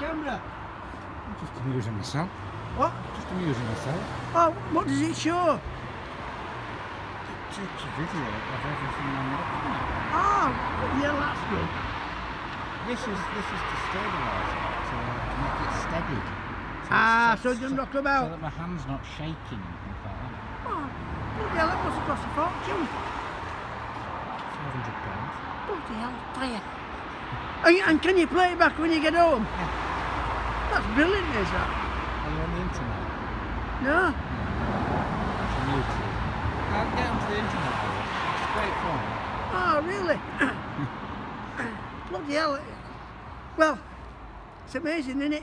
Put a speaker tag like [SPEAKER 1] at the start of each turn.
[SPEAKER 1] Just amusing myself.
[SPEAKER 2] What?
[SPEAKER 1] Just amusing myself.
[SPEAKER 2] Oh, what does it show?
[SPEAKER 1] It's a video of everything I'm looking at.
[SPEAKER 2] Oh, yeah, that's good.
[SPEAKER 1] This is this is to stabilise it, to, to make it steady. So
[SPEAKER 2] Ah, so it doesn't knock about.
[SPEAKER 1] So that my hand's not shaking and things like that.
[SPEAKER 2] Oh, bloody hell, that must have cost a fortune.
[SPEAKER 1] Five hundred pounds.
[SPEAKER 2] Bloody hell, fire. And, and can you play it back when you get home? That's brilliant, is that?
[SPEAKER 1] Are you on the internet?
[SPEAKER 2] No?
[SPEAKER 1] It's on YouTube. I'll get onto the internet. It's great fun.
[SPEAKER 2] Oh, really? Bloody hell. Well, it's amazing, isn't it?